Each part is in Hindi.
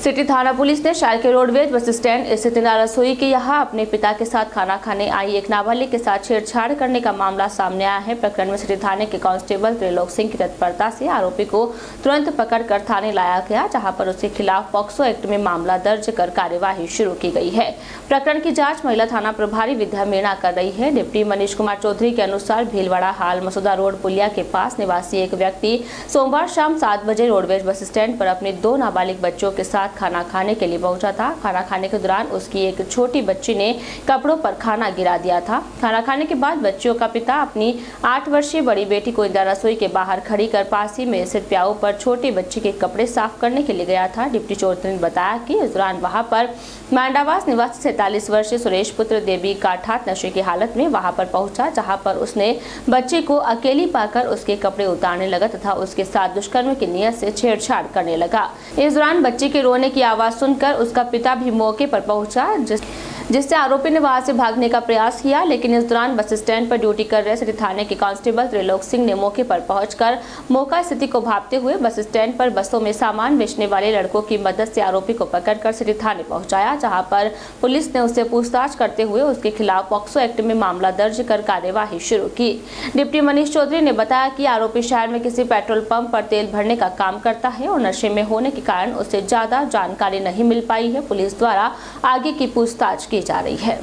सिटी थाना पुलिस ने शहर के रोडवेज़ बस स्टैंड स्थित रसोई के यहाँ अपने पिता के साथ खाना खाने आई एक नाबालिग के साथ छेड़छाड़ करने का मामला सामने आया है। प्रकरण में सिटी थाने के कांस्टेबल त्रिलोक सिंह की तत्परता से आरोपी को तुरंत पकड़कर थाने लाया गया, जहाँ पर उसके खिलाफ पॉक्सो एक्ट में मामला दर्ज कर कार्यवाही शुरू की गई है। प्रकरण की जाँच महिला थाना प्रभारी विद्या मीणा कर रही है। डिप्टी मनीष कुमार चौधरी के अनुसार भीलवाड़ा हाल मसूदा रोड पुलिया के पास निवासी एक व्यक्ति सोमवार शाम सात बजे रोडवेज़ बस स्टैंड पर अपने दो नाबालिग बच्चों के साथ खाना खाने के लिए पहुँचा था। खाना खाने के दौरान उसकी एक छोटी बच्ची ने कपड़ों पर खाना गिरा दिया था। खाना खाने के बाद बच्चियों का पिता अपनी आठ वर्षीय बड़ी बेटी को इंदिरा रसोई के बाहर खड़ी कर पास ही में स्थित प्याऊ पर छोटी बच्ची के कपड़े साफ़ करने के लिए गया था। डिप्टी चौधरी ने बताया कि इस दौरान वहाँ पर मांडावास निवासी सैतालीस वर्षीय सुरेश पुत्र देवी काठात नशे की हालत में वहाँ पर पहुँचा, जहाँ पर उसने बच्चे को अकेली पाकर उसके कपड़े उतारने लगा तथा उसके साथ दुष्कर्म की नियत से छेड़छाड़ करने लगा। इस दौरान बच्चे के रोने की आवाज़ सुनकर उसका पिता भी मौके पर पहुँचा जिस जिससे आरोपी ने वहाँ से भागने का प्रयास किया, लेकिन इस दौरान बस स्टैंड पर ड्यूटी कर रहे सिटी थाने के कांस्टेबल त्रिलोक सिंह ने मौके पर पहुंचकर मौका स्थिति को भापते हुए बस स्टैंड पर बसों में सामान बेचने वाले लड़कों की मदद से आरोपी को पकड़कर सिटी थाने पहुँचाया, जहाँ पर पुलिस ने उससे पूछताछ करते हुए उसके खिलाफ पॉक्सो एक्ट में मामला दर्ज कर कार्यवाही शुरू की। डिप्टी मनीष चौधरी ने बताया कि आरोपी शहर में किसी पेट्रोल पंप पर तेल भरने का काम करता है और नशे में होने के कारण उसे ज़्यादा जानकारी नहीं मिल पाई है। पुलिस द्वारा आगे की पूछताछ की जा रही है।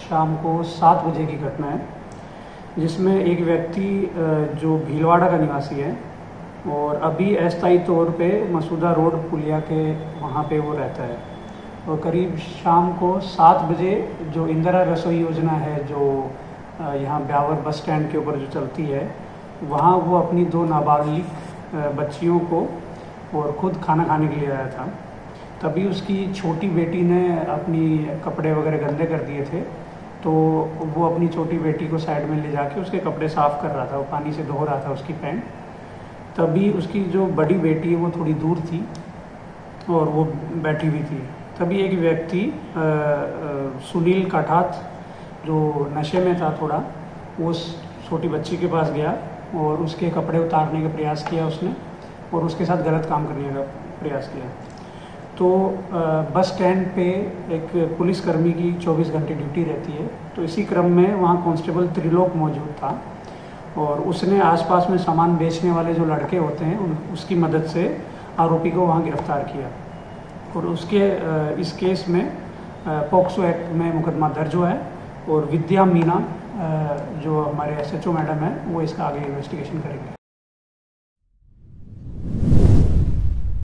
शाम को सात बजे की घटना है, जिसमें एक व्यक्ति जो भीलवाड़ा का निवासी है और अभी अस्थायी तौर पे मसूदा रोड पुलिया के वहाँ पे वो रहता है। और करीब शाम को सात बजे जो इंदिरा रसोई योजना है, जो यहाँ ब्यावर बस स्टैंड के ऊपर जो चलती है, वहाँ वो अपनी दो नाबालिग बच्चियों को और ख़ुद खाना खाने के लिए आया था। तभी उसकी छोटी बेटी ने अपनी कपड़े वगैरह गंदे कर दिए थे तो वो अपनी छोटी बेटी को साइड में ले जाके उसके कपड़े साफ़ कर रहा था, वो पानी से धो रहा था उसकी पैंट। तभी उसकी जो बड़ी बेटी है, वो थोड़ी दूर थी और वो बैठी हुई थी। तभी एक व्यक्ति सुनील काठात, जो नशे में था थोड़ा, वो उस छोटी बच्ची के पास गया और उसके कपड़े उतारने का प्रयास किया उसने और उसके साथ गलत काम करने का प्रयास किया। तो बस स्टैंड पे एक पुलिसकर्मी की 24 घंटे ड्यूटी रहती है। तो इसी क्रम में वहाँ कांस्टेबल त्रिलोक मौजूद था और उसने आसपास में सामान बेचने वाले जो लड़के होते हैं, उन, उसकी मदद से आरोपी को वहाँ गिरफ़्तार किया। और उसके इस केस में पॉक्सो एक्ट में मुकदमा दर्ज हुआ है और विद्या मीना जो हमारे एसएचओ मैडम है, वो इसका आगे इन्वेस्टिगेशन करेंगे।